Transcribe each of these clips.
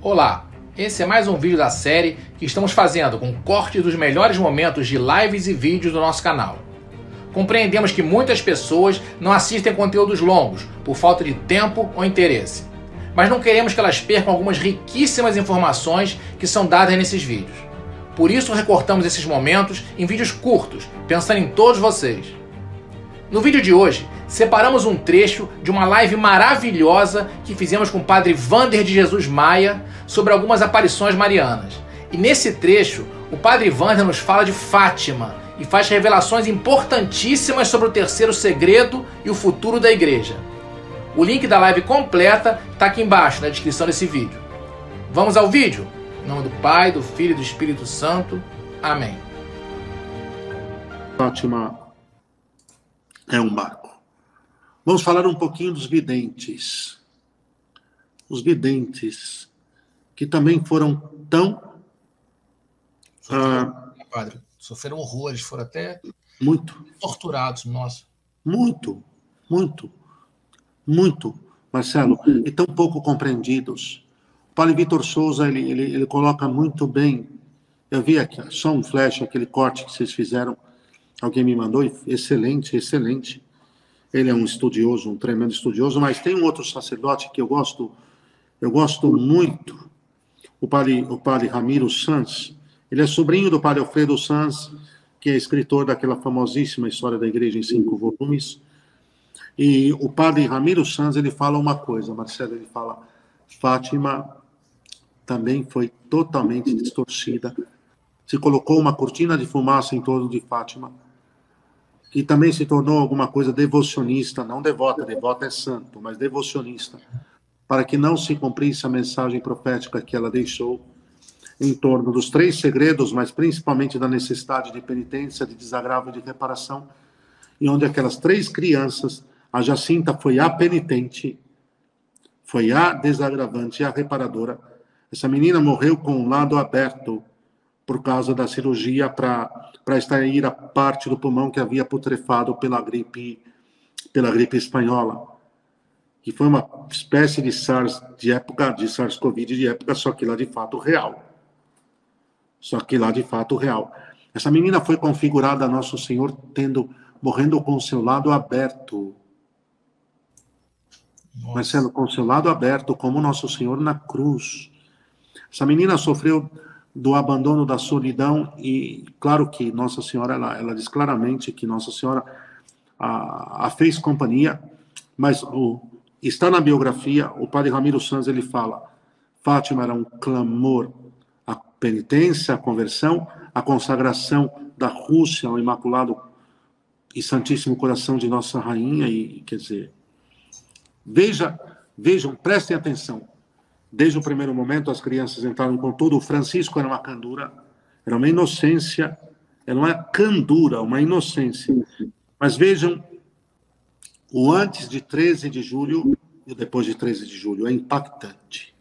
Olá, esse é mais um vídeo da série que estamos fazendo com cortes dos melhores momentos de lives e vídeos do nosso canal. Compreendemos que muitas pessoas não assistem conteúdos longos por falta de tempo ou interesse, mas não queremos que elas percam algumas riquíssimas informações que são dadas nesses vídeos. Por isso recortamos esses momentos em vídeos curtos, pensando em todos vocês. No vídeo de hoje, separamos um trecho de uma live maravilhosa que fizemos com o padre Vander de Jesus Maia sobre algumas aparições marianas. E nesse trecho, o padre Vander nos fala de Fátima e faz revelações importantíssimas sobre o terceiro segredo e o futuro da igreja. O link da live completa está aqui embaixo na descrição desse vídeo. Vamos ao vídeo? Em nome do Pai, do Filho e do Espírito Santo. Amém. Fátima é um marco. Vamos falar um pouquinho dos videntes. Os videntes, que também foram tão. Sofreram, ah, padre, sofreram horrores, foram até muito torturados, nossa. Muito, muito, muito, Marcelo, e tão pouco compreendidos. O Padre Vitor Souza, ele, ele, ele coloca muito bem. Eu vi aqui, só um flash, aquele corte que vocês fizeram Alguém me mandou, excelente, excelente. Ele é um estudioso, um tremendo estudioso, mas tem um outro sacerdote que eu gosto, eu gosto muito, o padre, o padre Ramiro Sanz. Ele é sobrinho do padre Alfredo Sanz, que é escritor daquela famosíssima História da Igreja em cinco volumes. E o padre Ramiro Sanz, ele fala uma coisa, Marcelo, ele fala, Fátima também foi totalmente distorcida. Se colocou uma cortina de fumaça em torno de Fátima que também se tornou alguma coisa devocionista, não devota, devota é santo, mas devocionista, para que não se cumprisse a mensagem profética que ela deixou em torno dos três segredos, mas principalmente da necessidade de penitência, de desagravo e de reparação, e onde aquelas três crianças, a Jacinta foi a penitente, foi a desagravante e a reparadora. Essa menina morreu com o um lado aberto por causa da cirurgia para extrair a parte do pulmão que havia putrefado pela gripe, pela gripe espanhola, que foi uma espécie de SARS de época, de SARS-CoV de época, só que lá de fato real. Só que lá de fato real. Essa menina foi configurada a Nosso Senhor tendo morrendo com o seu lado aberto. Nossa. Marcelo, com o seu lado aberto, como Nosso Senhor na cruz. Essa menina sofreu do abandono, da solidão e claro que Nossa Senhora ela, ela diz claramente que Nossa Senhora a, a fez companhia, mas o, está na biografia o Padre Ramiro Sanz ele fala Fátima era um clamor a penitência, a conversão, a consagração da Rússia ao Imaculado e Santíssimo Coração de Nossa Rainha e quer dizer veja vejam prestem atenção Desde o primeiro momento, as crianças entraram com tudo. O Francisco era uma candura, era uma inocência, era uma candura, uma inocência. Mas vejam, o antes de 13 de julho e o depois de 13 de julho é impactante.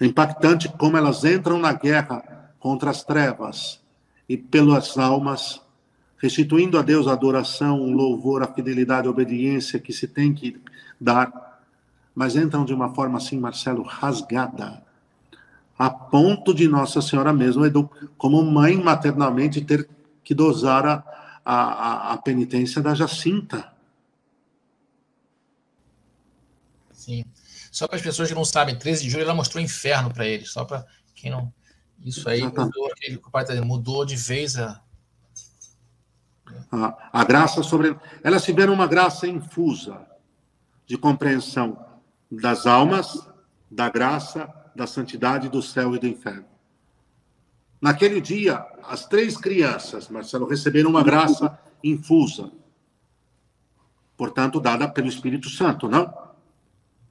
É impactante como elas entram na guerra contra as trevas e pelas almas, restituindo a Deus a adoração, o louvor, a fidelidade, a obediência que se tem que dar mas entram de uma forma assim, Marcelo, rasgada, a ponto de Nossa Senhora mesmo, como mãe maternalmente, ter que dosar a, a, a penitência da Jacinta. Sim. Só para as pessoas que não sabem, 13 de julho ela mostrou inferno para eles, só para quem não. Isso aí mudou, o pai tá dizendo, mudou de vez a... a. A graça sobre. Elas tiveram uma graça infusa de compreensão das almas, da graça, da santidade do céu e do inferno. Naquele dia, as três crianças, Marcelo, receberam uma graça infusa, portanto, dada pelo Espírito Santo, não?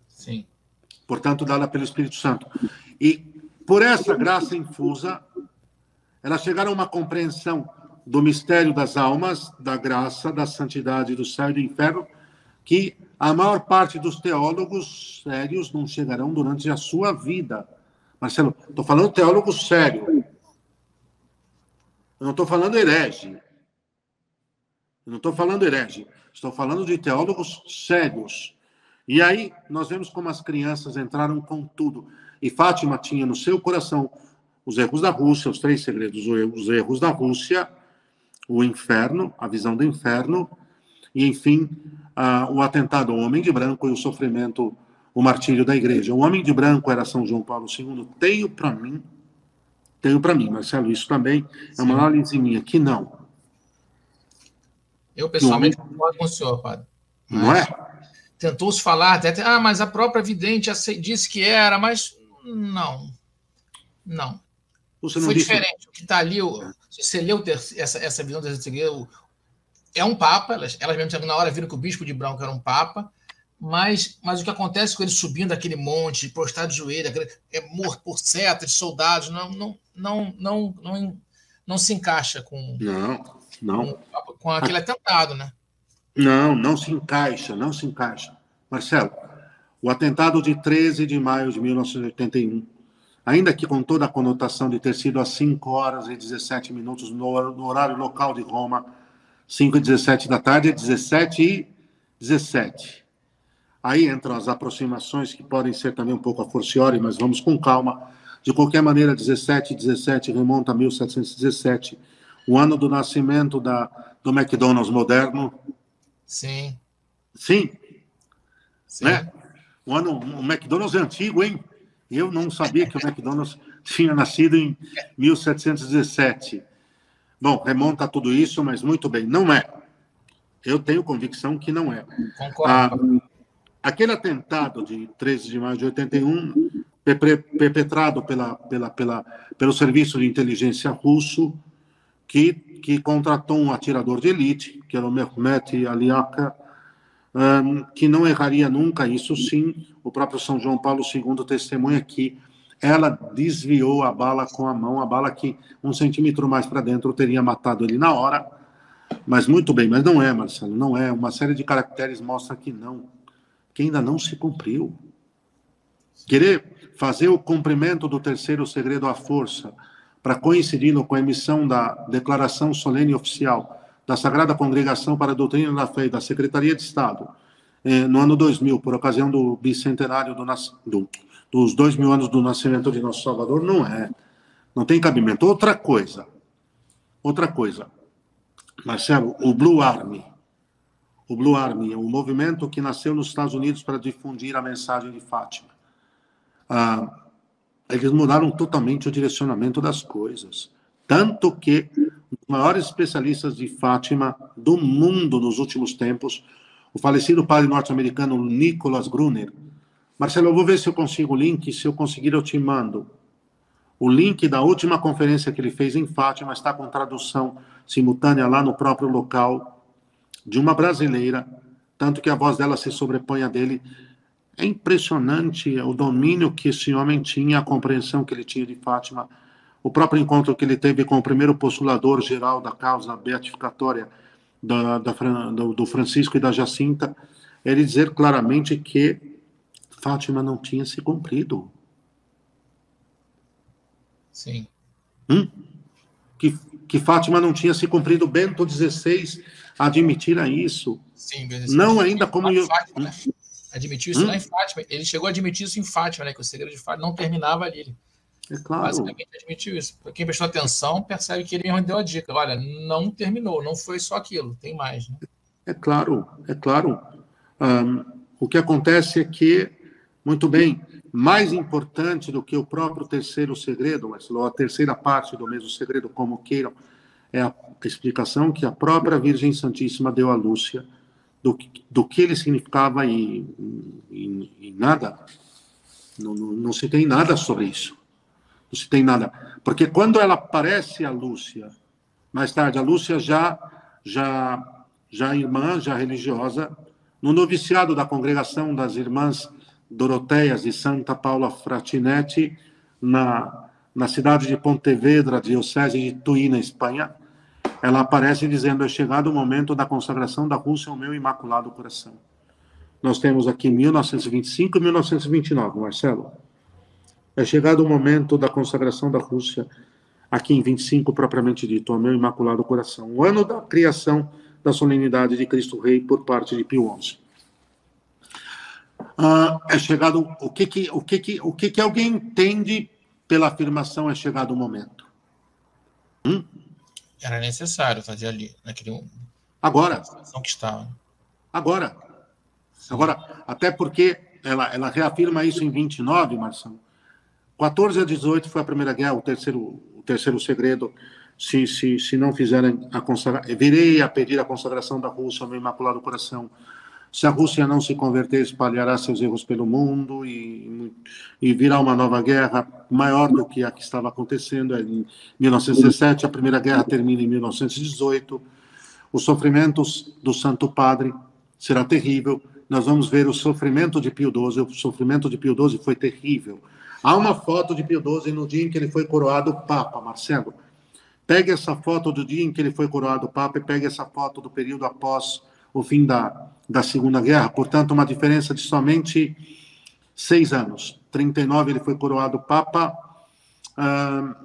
Sim. Portanto, dada pelo Espírito Santo. E por essa graça infusa, elas chegaram a uma compreensão do mistério das almas, da graça, da santidade do céu e do inferno, que a maior parte dos teólogos sérios não chegarão durante a sua vida. Marcelo, estou falando teólogo sério. Eu não estou falando herege. Eu não estou falando herege. Estou falando de teólogos sérios E aí nós vemos como as crianças entraram com tudo. E Fátima tinha no seu coração os erros da Rússia, os três segredos, os erros da Rússia, o inferno, a visão do inferno, e enfim, uh, o atentado ao homem de branco e o sofrimento, o martírio da igreja. O homem de branco era São João Paulo II. Tenho para mim, tenho para mim, Marcelo, isso também é uma análise minha, que não. Eu pessoalmente concordo com o senhor, padre. Não é? Tentou-se falar, até, ah, mas a própria vidente disse que era, mas não. Não. Você não Foi disse... diferente. O que está ali, você leu essa, essa visão desse segredo, é um papa, elas, elas mesmo na hora viram que o bispo de Branco era um papa, mas, mas o que acontece com ele subindo aquele monte, prostrado de joelho, é morto por setas, soldados, não, não, não, não, não, não se encaixa com, não, não. com, com aquele atentado, né? Não, não se encaixa, não se encaixa. Marcelo, o atentado de 13 de maio de 1981, ainda que com toda a conotação de ter sido às 5 horas e 17 minutos no horário local de Roma, 5 e 17 da tarde, é 17 e 17. Aí entram as aproximações que podem ser também um pouco a forciore, mas vamos com calma. De qualquer maneira, 17 e 17 remonta a 1717, o ano do nascimento da, do McDonald's moderno. Sim. Sim. Sim. Né? O, ano, o McDonald's é antigo, hein? Eu não sabia que o McDonald's tinha nascido em 1717. Bom, remonta a tudo isso, mas muito bem, não é. Eu tenho convicção que não é. Concordo. Ah, aquele atentado de 13 de maio de 81, perpetrado pela, pela, pela, pelo serviço de inteligência russo, que, que contratou um atirador de elite, que era o Mehmet Aliaka, um, que não erraria nunca, isso sim, o próprio São João Paulo II testemunha que ela desviou a bala com a mão, a bala que um centímetro mais para dentro teria matado ele na hora. Mas muito bem, mas não é, Marcelo, não é. Uma série de caracteres mostra que não, que ainda não se cumpriu. Querer fazer o cumprimento do terceiro segredo à força, para coincidir com a emissão da declaração solene oficial da Sagrada Congregação para a Doutrina da Fé e da Secretaria de Estado, eh, no ano 2000, por ocasião do bicentenário do, do dos dois mil anos do nascimento de nosso Salvador, não é. Não tem cabimento. Outra coisa, outra coisa, Marcelo, o Blue Army, o Blue Army é um movimento que nasceu nos Estados Unidos para difundir a mensagem de Fátima. Ah, eles mudaram totalmente o direcionamento das coisas. Tanto que os maiores especialistas de Fátima do mundo nos últimos tempos, o falecido padre norte-americano Nicholas Gruner, Marcelo, eu vou ver se eu consigo o link. Se eu conseguir, eu te mando. O link da última conferência que ele fez em Fátima está com tradução simultânea lá no próprio local de uma brasileira, tanto que a voz dela se sobrepõe a dele. É impressionante o domínio que esse homem tinha, a compreensão que ele tinha de Fátima. O próprio encontro que ele teve com o primeiro postulador geral da causa beatificatória da, da, do Francisco e da Jacinta, ele dizer claramente que Fátima não tinha se cumprido. Sim. Hum? Que, que Fátima não tinha se cumprido. Bento XVI admitira isso. Sim, não ainda como eu. Fátima, né? Admitiu isso hum? lá em Fátima. Ele chegou a admitir isso em Fátima, né? Que o segredo de Fátima não terminava ali. É claro. Basicamente admitiu isso. Quem prestou atenção percebe que ele deu a dica. Olha, não terminou, não foi só aquilo, tem mais. Né? É claro, é claro. Um, o que acontece é que muito bem, mais importante do que o próprio terceiro segredo, mas a terceira parte do mesmo segredo, como queiram, é a explicação que a própria Virgem Santíssima deu a Lúcia do, do que ele significava e, e, e nada, não, não, não, se tem nada sobre isso. Não se tem nada. Porque quando ela aparece a Lúcia, mais tarde, a Lúcia já, já, já irmã, já religiosa, no noviciado da congregação das irmãs Doroteias e Santa Paula Fratinetti, na, na cidade de Pontevedra, diocese de Tui, na Espanha, ela aparece dizendo: É chegado o momento da consagração da Rússia ao meu imaculado coração. Nós temos aqui 1925 e 1929, Marcelo. É chegado o momento da consagração da Rússia, aqui em 25, propriamente dito, ao meu imaculado coração. O ano da criação da solenidade de Cristo Rei por parte de Pio XI. Uh, é chegado o que que o que que o que que alguém entende pela afirmação é chegado o momento. Hum? Era necessário fazer ali naquele agora que estava. Agora, agora até porque ela ela reafirma isso em 29, Marcelo. 14 a 18 foi a primeira guerra, o terceiro o terceiro segredo se, se, se não fizerem a consagração, virei a pedir a consagração da Rússia ao Imaculado Coração. Se a Rússia não se converter, espalhará seus erros pelo mundo e, e virá uma nova guerra maior do que a que estava acontecendo em 1917. A Primeira Guerra termina em 1918. Os sofrimentos do Santo Padre será terrível. Nós vamos ver o sofrimento de Pio XII. O sofrimento de Pio XII foi terrível. Há uma foto de Pio XII no dia em que ele foi coroado Papa, Marcelo. Pegue essa foto do dia em que ele foi coroado Papa e pegue essa foto do período após o fim da, da Segunda Guerra. Portanto, uma diferença de somente seis anos. 39 ele foi coroado Papa, uh,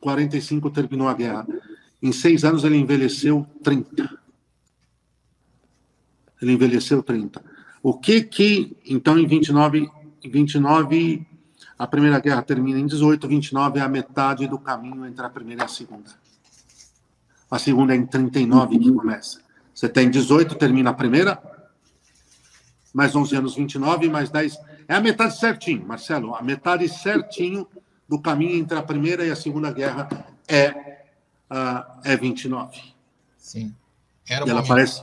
45 terminou a guerra. Em seis anos ele envelheceu 30. Ele envelheceu 30. O que que, então, em 29, 29 a Primeira Guerra termina em 18, 29 é a metade do caminho entre a primeira e a segunda. A segunda é em 39 que começa. Você tem 18, termina a primeira, mais 11 anos, 29, mais 10. É a metade certinho, Marcelo. A metade certinho do caminho entre a primeira e a segunda guerra é, uh, é 29. Sim. Era e ela aparece,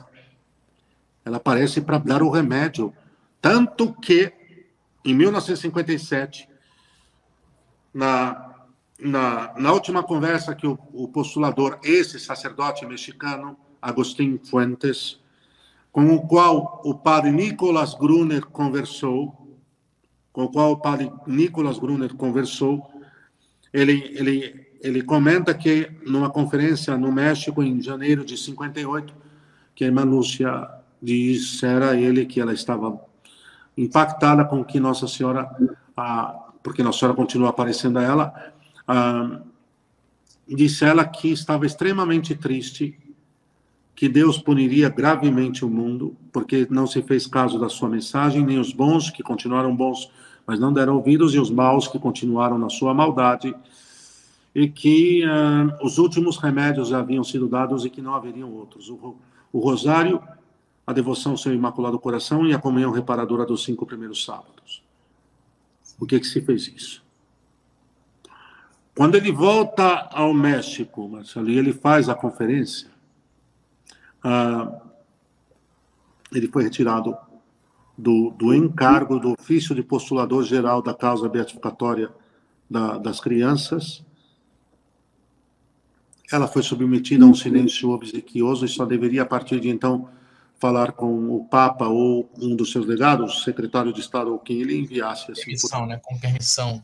ela aparece para dar o remédio. Tanto que, em 1957, na, na, na última conversa que o, o postulador, esse sacerdote mexicano, Agostinho Fuentes, com o qual o padre Nicolas Gruner conversou, com o qual o padre Nicolas Gruner conversou, ele, ele, ele comenta que numa conferência no México em janeiro de 58, que a irmã Lúcia dissera a ele que ela estava impactada com que Nossa Senhora a, porque Nossa Senhora continua aparecendo a ela, ah, disse ela que estava extremamente triste, que Deus puniria gravemente o mundo, porque não se fez caso da sua mensagem, nem os bons que continuaram bons, mas não deram ouvidos, e os maus que continuaram na sua maldade, e que ah, os últimos remédios já haviam sido dados e que não haveriam outros. O, o rosário, a devoção ao seu Imaculado Coração e a comunhão reparadora dos cinco primeiros sábados. Por que, que se fez isso? Quando ele volta ao México, Marcelo, e ele faz a conferência, ah, ele foi retirado do, do, encargo do ofício de postulador geral da causa beatificatória da, das crianças. Ela foi submetida a um silêncio obsequioso e só deveria, a partir de então, falar com o Papa ou um dos seus legados, secretário de Estado ou quem ele enviasse. Assim, permissão, por... né? Com permissão.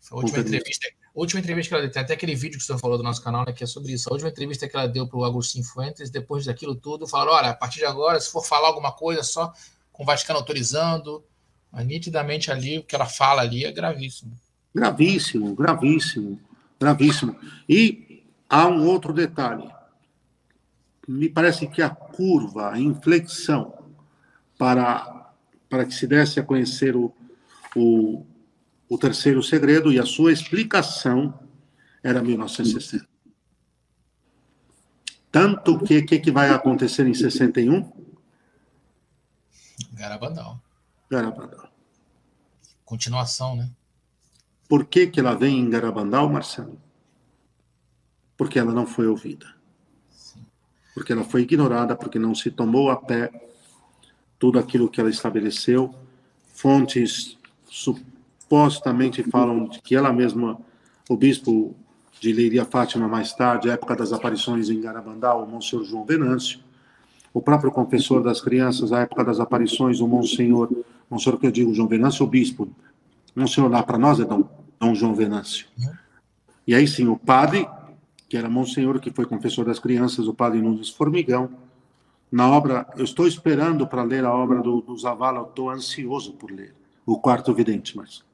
Foi a última entrevista. A última entrevista que ela deu, tem até aquele vídeo que o senhor falou do nosso canal, né, que é sobre isso. A última entrevista que ela deu para o Agostinho Fuentes, depois daquilo tudo, falaram: olha, a partir de agora, se for falar alguma coisa, só com o Vaticano autorizando. Mas nitidamente ali, o que ela fala ali é gravíssimo. Gravíssimo, gravíssimo, gravíssimo. E há um outro detalhe me parece que a curva, a inflexão para, para que se desse a conhecer o, o, o terceiro segredo e a sua explicação era 1960. Tanto que o que, que vai acontecer em 61? Garabandal. Garabandal. Continuação, né? Por que, que ela vem em Garabandal, Marcelo? Porque ela não foi ouvida porque ela foi ignorada, porque não se tomou a pé tudo aquilo que ela estabeleceu. Fontes supostamente falam de que ela mesma, o bispo de Leiria Fátima, mais tarde, época das aparições em Garabandal, o Monsenhor João Venâncio, o próprio confessor das crianças, à época das aparições, o Monsenhor, Monsenhor que eu digo, João Venâncio, o bispo, Monsenhor lá para nós é Dom, Dom João Venâncio. E aí sim, o padre que era Monsenhor, que foi confessor das crianças, o padre Nunes Formigão. Na obra, eu estou esperando para ler a obra do, do Zavala, estou ansioso por ler. O Quarto Vidente, mas.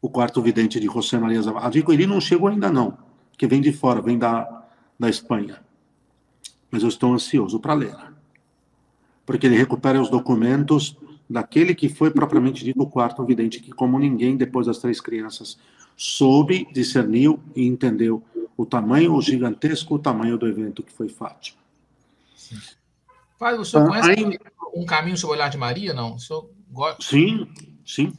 O Quarto Vidente de José Maria Zavala. Digo, ele não chegou ainda não, que vem de fora, vem da, da Espanha. Mas eu estou ansioso para ler. porque ele recupera os documentos daquele que foi propriamente dito o quarto vidente, que como ninguém, depois das três crianças, soube, discerniu e entendeu o tamanho, o gigantesco tamanho do evento que foi Fátima. Pai, o senhor ah, conhece aí... um caminho sobre o olhar de Maria, não? O senhor gosta... Sim, sim.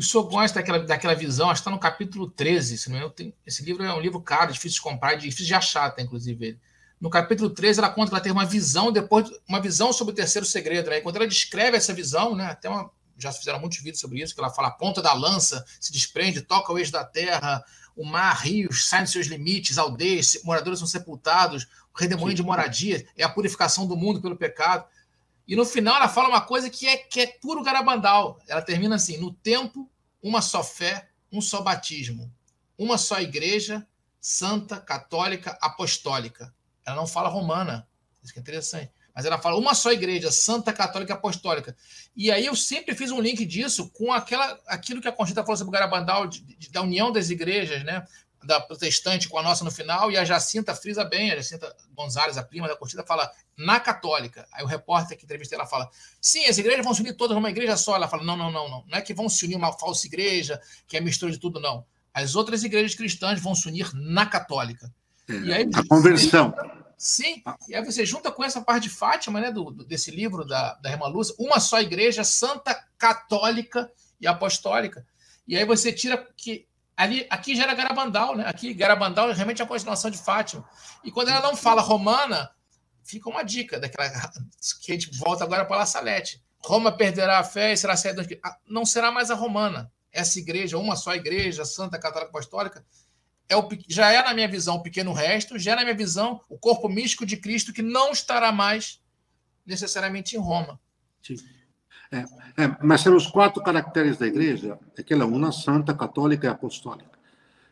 O senhor gosta daquela, daquela visão, acho que está no capítulo 13, se não me engano. Esse livro é um livro caro, difícil de comprar, difícil de achar, tá, inclusive ele. No capítulo 13, ela conta que ela teve uma visão, depois uma visão sobre o terceiro segredo. Né? Quando ela descreve essa visão, né, até uma, já fizeram muitos vídeos sobre isso, que ela fala a ponta da lança se desprende, toca o eixo da terra, o mar, rios, saem dos seus limites, aldeias, moradores são sepultados, o redemoinho de moradia é a purificação do mundo pelo pecado. E no final ela fala uma coisa que é, que é puro garabandal. Ela termina assim: no tempo, uma só fé, um só batismo, uma só igreja, santa, católica, apostólica. Ela não fala romana. Isso que é interessante. Mas ela fala uma só igreja, santa, católica, apostólica. E aí eu sempre fiz um link disso com aquela, aquilo que a Conchita falou sobre o Garabandal, de, de, da união das igrejas, né? Da protestante com a nossa no final, e a Jacinta frisa bem, a Jacinta Gonzalez, a prima da Conchita, fala na católica. Aí o repórter que entrevista ela fala: sim, as igrejas vão se unir todas numa igreja só. Ela fala: não, não, não, não. Não é que vão se unir uma falsa igreja, que é mistura de tudo, não. As outras igrejas cristãs vão se unir na católica. É, e aí, a conversão. Sim, e aí você junta com essa parte de Fátima, né, do, desse livro da, da Rema Lúcia, uma só igreja santa, católica e apostólica. E aí você tira que ali aqui já era Garabandal, né? Aqui Garabandal realmente é a continuação de Fátima. E quando ela não fala romana, fica uma dica daquela que a gente volta agora para La Salete. Roma perderá a fé e será saída não será mais a romana. Essa igreja, uma só igreja, Santa Católica Apostólica, é o, já é na minha visão o pequeno resto, já é na minha visão o corpo místico de Cristo que não estará mais necessariamente em Roma. Sim. É, é, os quatro caracteres da igreja, é que ela é uma santa, católica e apostólica,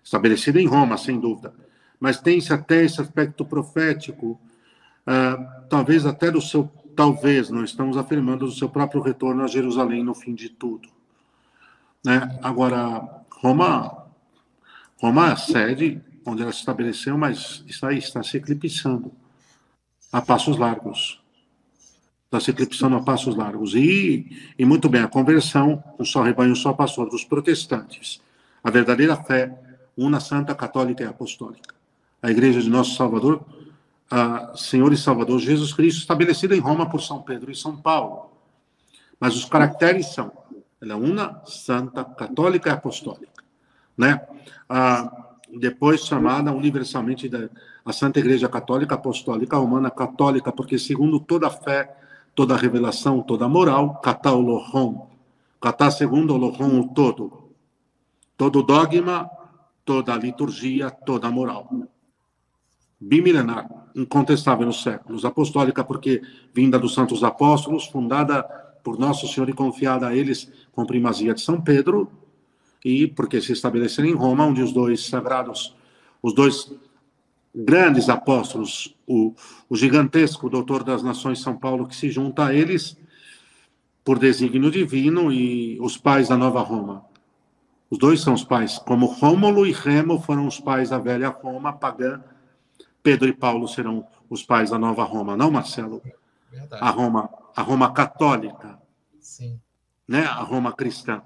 estabelecida em Roma, sem dúvida. Mas tem-se até esse aspecto profético, uh, talvez até do seu, talvez, não estamos afirmando, do seu próprio retorno a Jerusalém no fim de tudo. Né? Agora, Roma, Roma é a sede onde ela se estabeleceu, mas está se eclipsando a passos largos está se a passos largos. E, e muito bem, a conversão, um só rebanho, só pastor, dos protestantes. A verdadeira fé, una santa, católica e apostólica. A igreja de nosso Salvador, Senhor e Salvador Jesus Cristo, estabelecida em Roma por São Pedro e São Paulo. Mas os caracteres são, ela é una, santa, católica e apostólica. Né? Depois chamada universalmente da a Santa Igreja Católica Apostólica Romana Católica, porque segundo toda a fé toda revelação, toda moral, catar o lohom, catar segundo o lohom o todo, todo dogma, toda liturgia, toda moral. Bimilenar, incontestável nos séculos, apostólica porque vinda dos santos apóstolos, fundada por Nosso Senhor e confiada a eles com primazia de São Pedro, e porque se estabeleceram em Roma, onde os dois sagrados, os dois grandes apóstolos, o, o gigantesco doutor das nações São Paulo, que se junta a eles por desígnio divino, e os pais da nova Roma. Os dois são os pais, como Rômulo e Remo foram os pais da velha Roma pagã, Pedro e Paulo serão os pais da nova Roma, não, Marcelo? Verdade. A Roma, a Roma católica. Sim. Né? A Roma cristã.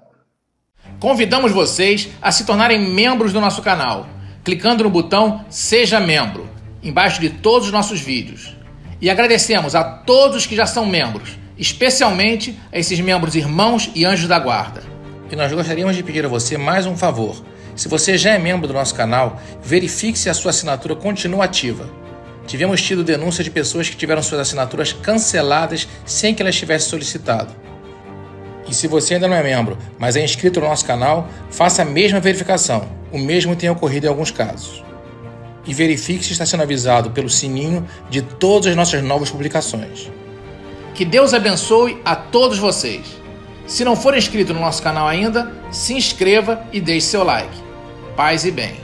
Convidamos vocês a se tornarem membros do nosso canal clicando no botão Seja Membro, embaixo de todos os nossos vídeos. E agradecemos a todos que já são membros, especialmente a esses membros irmãos e anjos da guarda. E nós gostaríamos de pedir a você mais um favor. Se você já é membro do nosso canal, verifique se a sua assinatura continua ativa. Tivemos tido denúncia de pessoas que tiveram suas assinaturas canceladas sem que elas tivessem solicitado. E se você ainda não é membro, mas é inscrito no nosso canal, faça a mesma verificação. O mesmo tem ocorrido em alguns casos. E verifique se está sendo avisado pelo sininho de todas as nossas novas publicações. Que Deus abençoe a todos vocês. Se não for inscrito no nosso canal ainda, se inscreva e deixe seu like. Paz e bem.